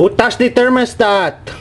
Who touched the thermostat?